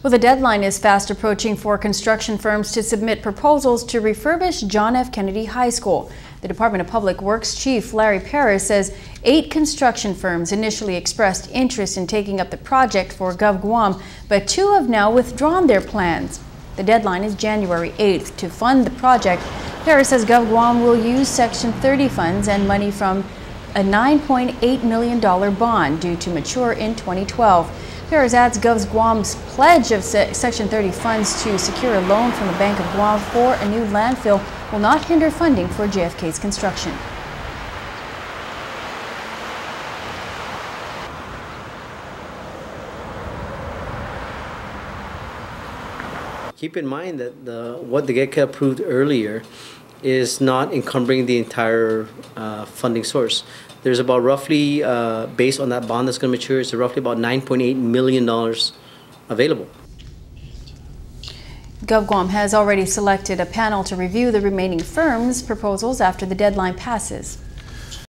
Well, the deadline is fast approaching for construction firms to submit proposals to refurbish John F. Kennedy High School. The Department of Public Works Chief Larry Perez says eight construction firms initially expressed interest in taking up the project for Gov Guam, but two have now withdrawn their plans. The deadline is January 8th to fund the project. Perez says Gov Guam will use Section 30 funds and money from a $9.8 million bond due to mature in 2012. Perez adds Gov Guam's pledge of Se Section 30 funds to secure a loan from the Bank of Guam for a new landfill will not hinder funding for JFK's construction. Keep in mind that the, what the GEDA approved earlier is not encumbering the entire uh, funding source. There's about roughly, uh, based on that bond that's going to mature, it's roughly about $9.8 million available. GovGuam has already selected a panel to review the remaining firms' proposals after the deadline passes.